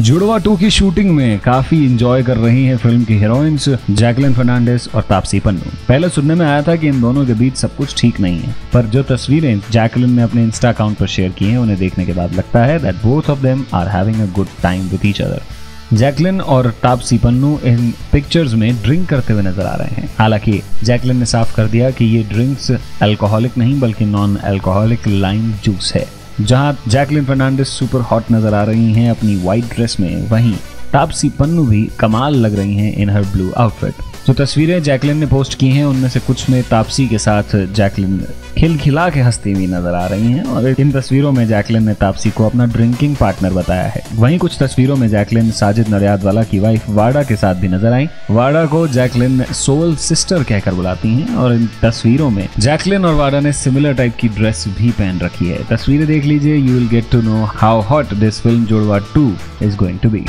जुड़वा टू की शूटिंग में काफ़ी इंजॉय कर रही हैं फ़िल्म की हीरोइंस जैकलिन फर्नांडिस और तापसी पन्नू। पहले सुनने में आया था कि इन दोनों के बीच सब कुछ ठीक नहीं है, पर जो तस्वीरें जैकलिन ने अपने इंस्टा अकाउंट पर शेयर की हैं, उन्हें देखने के बाद लगता है that both of them are having a good time with each other Jacqueline और तापसी पन्नू इन पिक्चर्स में ड्रिंक करते हुए नज़र आ रहे हैं। हालाँकि जैकलिन ने साफ़ कर दिया कि ये ड्रिंक्स अल्कोहलिक नहीं, बल्कि नॉन अल्कोहलिक लाइम जूस है। जहाँ जैकलिन फर्नांडिस सुपर हॉट नज़र आ रही हैं अपनी व्हाइट ड्रेस में वहीं तापसी पन्नू भी कमाल लग रही हैं इन हर ब्लू आउटफिट। जो तस्वीरें जैकलिन ने पोस्ट की हैं, उनमें से कुछ में तापसी के साथ जैकलिन खिलखिला के हंसती हुई नज़र आ रही हैं और इन तस्वीरों में जैकलिन ने तापसी को अपना ड्रिंकिंग पार्टनर बताया है। वहीं कुछ तस्वीरों में जैकलिन साजिद नरियाद वाला की वाइफ वाडा के साथ भी नज़र आई। वाडा को जैकलिन सोल सिस्टर कहकर बुलाती हैं और इन तस्वीरों में जैकलिन और वाडा ने सिमिलर टाइप की ड्रेस भी पहन रखी है। तस्वीरें देख लीजिए you will get to know how hot this film Judwaa two is going to be